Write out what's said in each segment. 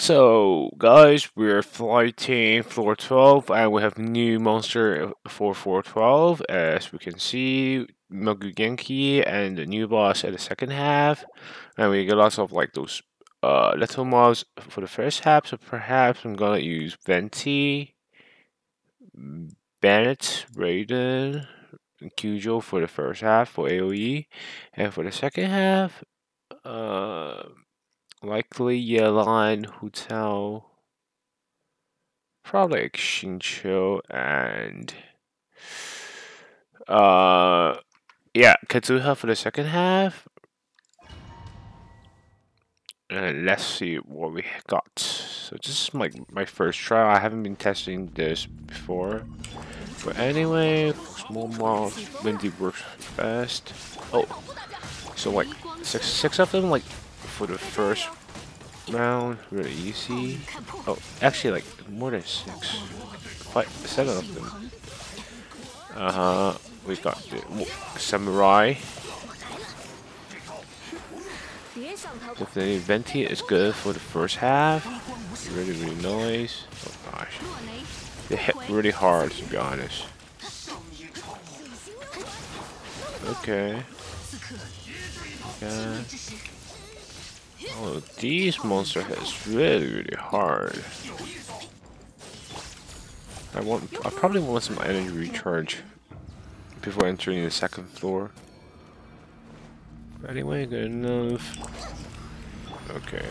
So, guys, we're fighting floor 12, and we have new monster for floor 12. As we can see, Maguu Kenki and the new boss at the second half. And we get lots of like those uh, little mobs for the first half, so perhaps I'm gonna use Venti, Bennett, Raiden, and Kujou for the first half for AoE. And for the second half, uh, likely Yelan, Hu probably Xingqiu and uh yeah, Kazuha for the second half. And let's see what we got. So this is my my first trial. I haven't been testing this before. But anyway, small mob, Venti works best. Oh, so like six six of them like for the first round, really easy. Oh, actually, like more than six, five, seven of them. Uh huh. We got the samurai. Definitely, Venti is good for the first half. Really, really nice. Oh gosh, they hit really hard to be honest. Okay. Yeah. Oh, these monster hits really, really hard. I want. I probably want some energy recharge before entering the second floor. Anyway, good enough. Okay.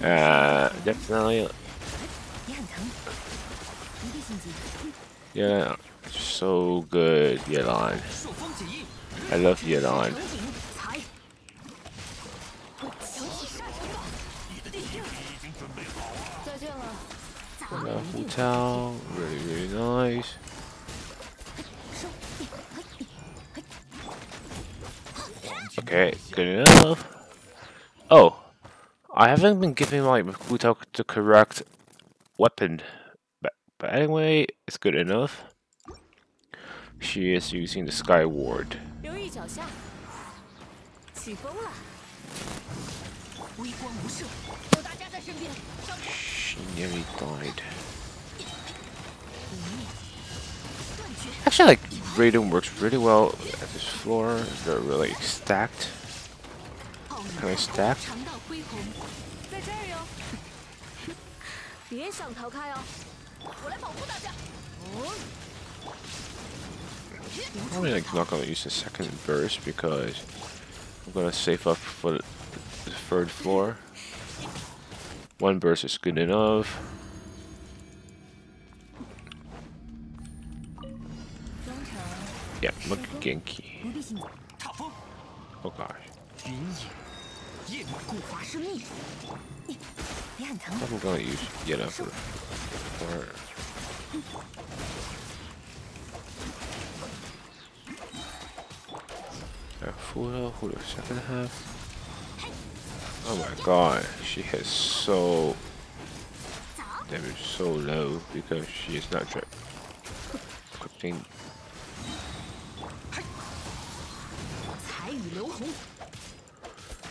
Uh, definitely. Yeah, so good, Yelan. I love Yelan. Uh, hotel, really, really nice. Okay, good enough. Oh, I haven't been giving my Makoto the correct weapon, but, but anyway, it's good enough. She is using the Skyward. She nearly died. Actually, like, Raiden works really well at this floor. They're really stacked. Can I stack? Probably like not gonna use the second burst because I'm gonna save up for the third floor. One burst is good enough. Yeah, look Genki. Oh gosh. I'm gonna use Yelan for, for full health for the second half. Oh my god, she has so damage so low because she is not equipping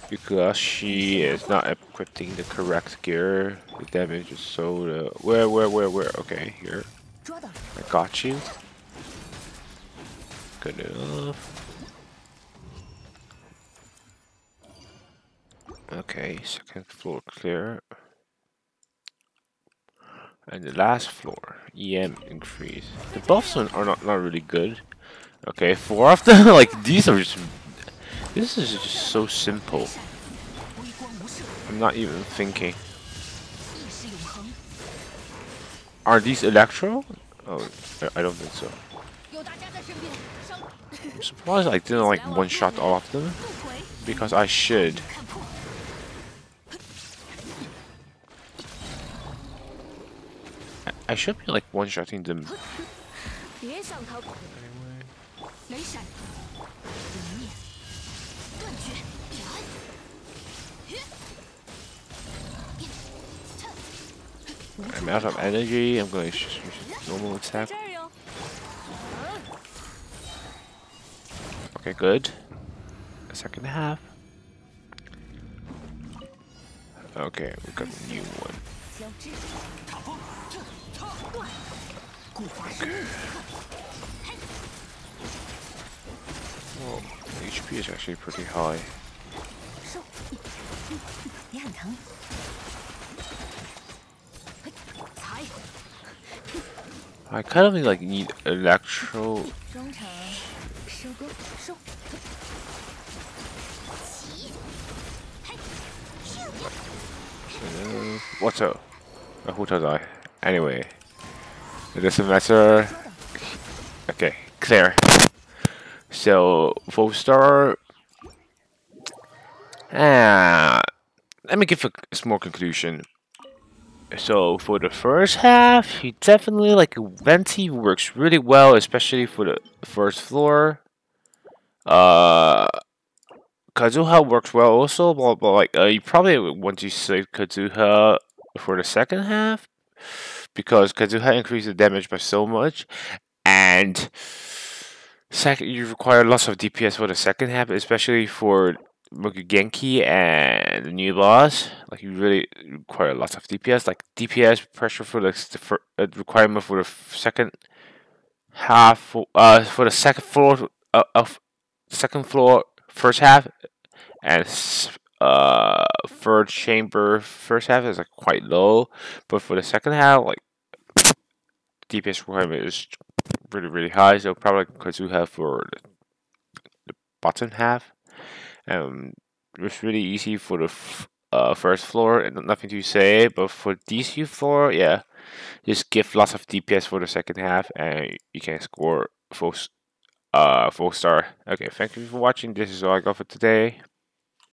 because she is not equipping the correct gear. The damage is so low. Where, where, where, where? Okay, here. I got you. Good enough. Okay, second floor clear. And the last floor, EM increase. The buffs are not, not really good. Okay, four of them, like these are just, this is just so simple. I'm not even thinking. Are these Electro? Oh, I don't think so. I'm surprised I didn't like one shot all of them, because I should. I should be like one-shotting them. I'm out of energy, I'm going to normal attack. Okay, good. Second half. Okay, we got a new one. Well, HP is actually pretty high. I kind of like need electro. What's up? Uh, who does I? Anyway, it doesn't matter. Okay, clear. So, Volstar. Ah, let me give a small conclusion. So for the first half, he definitely like Venti works really well, especially for the first floor. Uh, Kazuha works well also, but, but like uh, you probably want to save Kazuha for the second half because Kazuha increases the damage by so much, and second you require lots of DPS for the second half, especially for Genki and the new boss, like you really require lots of DPS. Like DPS pressure for like the, for, uh, requirement for the second half, uh, for the second floor uh, of second floor first half, and uh third chamber first half is like quite low, but for the second half, like DPS requirement is really really high. So probably because you have for the, bottom half. Um, it was really easy for the uh, first floor and nothing to say, but for DC floor, yeah, just give lots of DPS for the second half and you can score full, uh, full star. Okay, thank you for watching. This is all I got for today.